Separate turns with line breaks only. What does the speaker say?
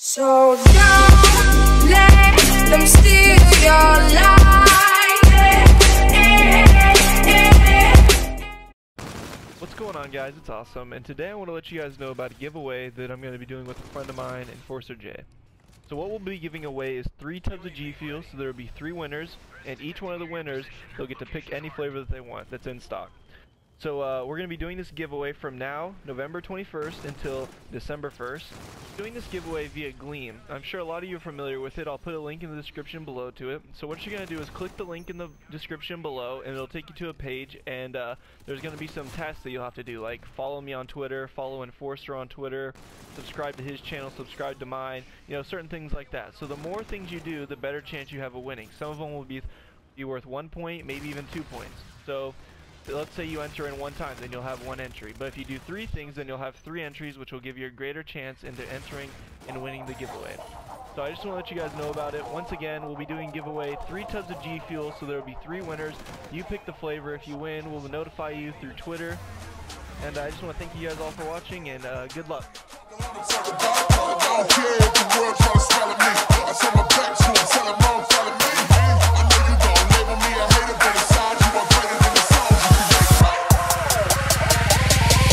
So don't let them steal your life.
What's going on guys, it's Awesome, and today I want to let you guys know about a giveaway that I'm going to be doing with a friend of mine, Enforcer J. So what we'll be giving away is three tubs of G Fuel, so there will be three winners, and each one of the winners, they'll get to pick any flavor that they want that's in stock. So uh, we're going to be doing this giveaway from now, November 21st, until December 1st. Doing this giveaway via Gleam. I'm sure a lot of you are familiar with it. I'll put a link in the description below to it. So what you're going to do is click the link in the description below, and it'll take you to a page, and uh, there's going to be some tasks that you'll have to do, like follow me on Twitter, follow Enforcer on Twitter, subscribe to his channel, subscribe to mine, you know, certain things like that. So the more things you do, the better chance you have of winning. Some of them will be, be worth one point, maybe even two points. So let's say you enter in one time, then you'll have one entry. But if you do three things, then you'll have three entries, which will give you a greater chance into entering and winning the giveaway. So I just want to let you guys know about it. Once again, we'll be doing giveaway three tubs of G Fuel, so there will be three winners. You pick the flavor. If you win, we'll notify you through Twitter. And I just want to thank you guys all for watching, and uh, good luck.